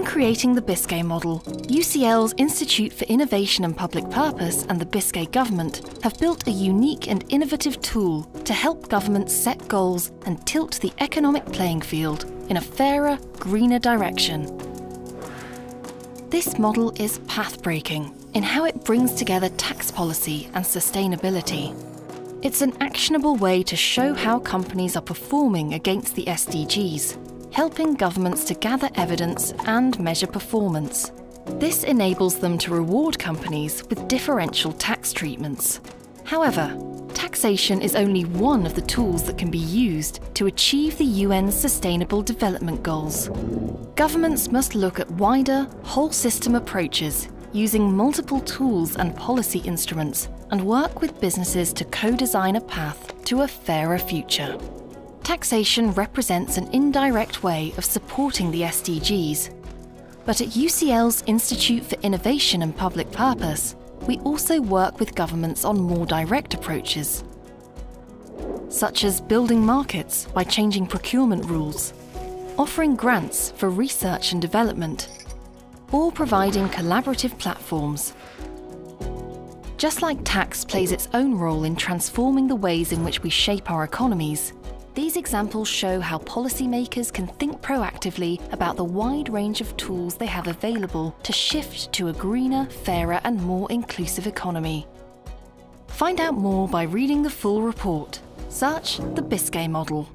creating the Biscay model, UCL's Institute for Innovation and Public Purpose and the Biscay government have built a unique and innovative tool to help governments set goals and tilt the economic playing field in a fairer, greener direction. This model is path-breaking in how it brings together tax policy and sustainability. It's an actionable way to show how companies are performing against the SDGs helping governments to gather evidence and measure performance. This enables them to reward companies with differential tax treatments. However, taxation is only one of the tools that can be used to achieve the UN's Sustainable Development Goals. Governments must look at wider, whole system approaches using multiple tools and policy instruments and work with businesses to co-design a path to a fairer future. Taxation represents an indirect way of supporting the SDGs. But at UCL's Institute for Innovation and Public Purpose, we also work with governments on more direct approaches, such as building markets by changing procurement rules, offering grants for research and development, or providing collaborative platforms. Just like tax plays its own role in transforming the ways in which we shape our economies, these examples show how policymakers can think proactively about the wide range of tools they have available to shift to a greener, fairer and more inclusive economy. Find out more by reading the full report. Search the Biscay model.